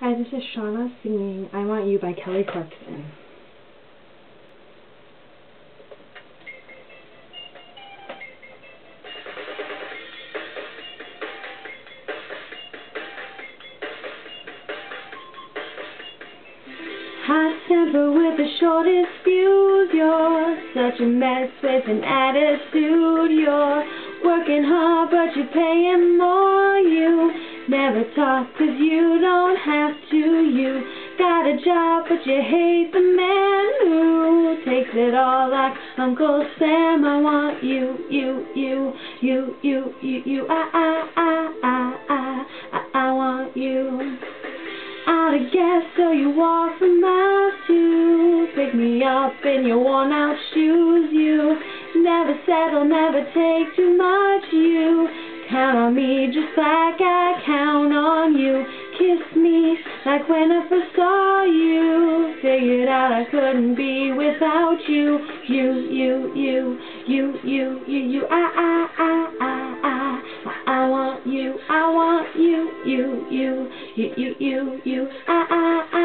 Hi, this is Shana singing I Want You by Kelly Clarkson. Hot temper with the shortest fuse, you're such a mess with an attitude, you're working hard but you're paying more, Never talk cause you don't have to. You got a job but you hate the man who takes it all like Uncle Sam. I want you, you, you, you, you, you, you. I, I, I, I, I, I, I want you. Out of gas so you walk for miles to pick me up in your worn out shoes. You never settle, never take too much. You count on me just like I count on you. Kiss me like when I first saw you. Figured out I couldn't be without you. You, you, you, you, you, you, you. I, I, I, I, I, I want you. I want you, you, you, you, you, you, you. I, I, I,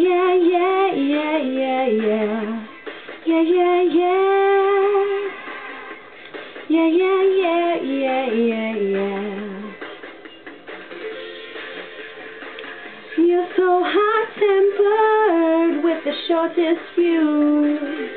yeah, yeah, yeah, yeah, yeah. Yeah, yeah, yeah. Yeah, yeah, yeah, yeah. You're so hot-tempered with the shortest fuse.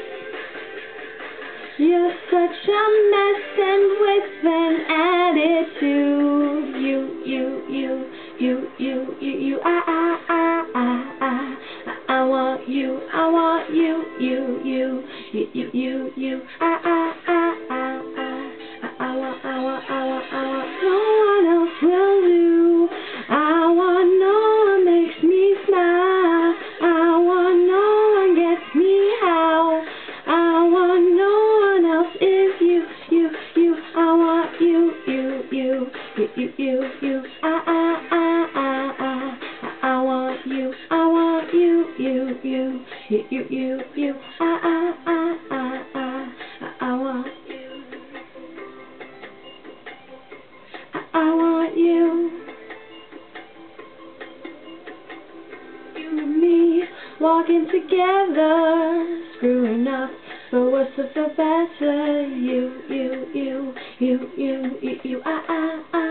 You're such a mess and with an attitude. You, you, you, you, you, you, you, ah, ah, ah, ah. I, I, I want you, I want you, you, you, you, you, you, you, I, I, I, I, I, I want, I want, I want, I want, no one else will do. I want no one makes me smile. I want no one gets me how. I want no one else is you, you, you, I want you, I, I, you, you, you, you, you, I, I, I, I, I, I want you, ah, I want you, you and me walking together, screwing up. For what's the better? You, you, you, you, you, you, you, I, I, I,